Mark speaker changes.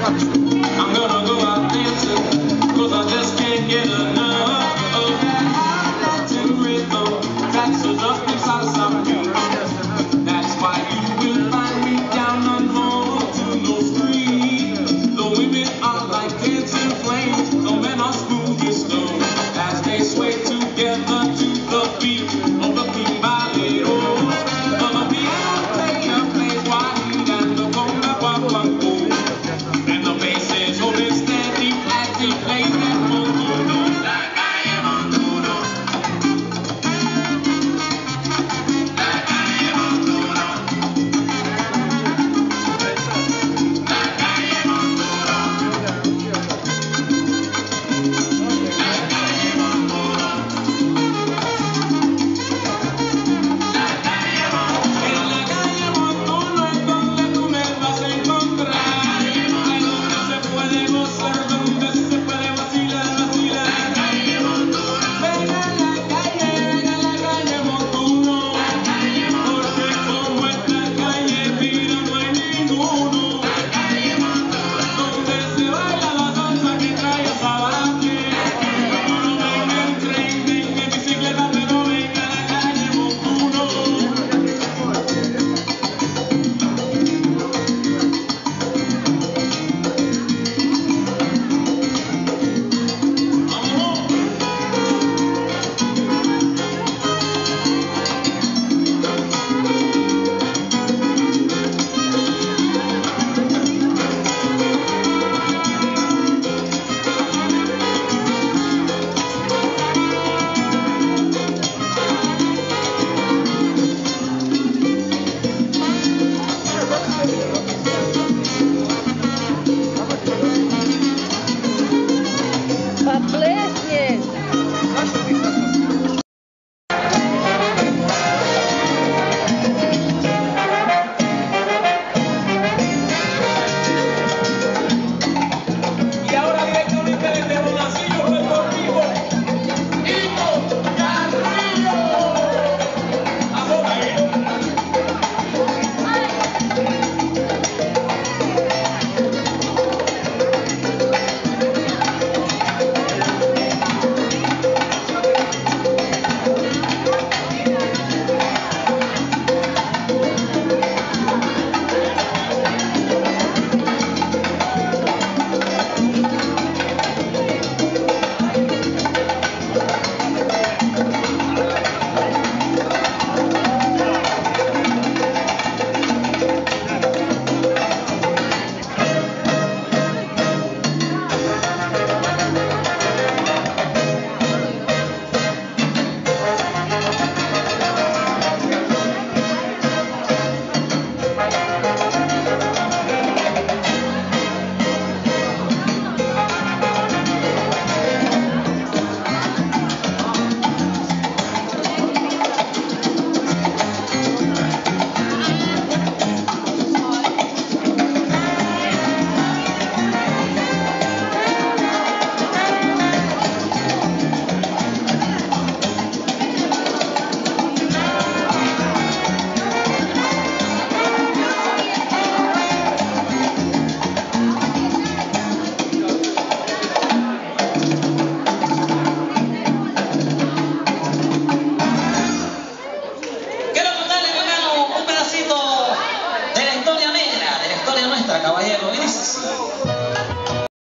Speaker 1: I'm gonna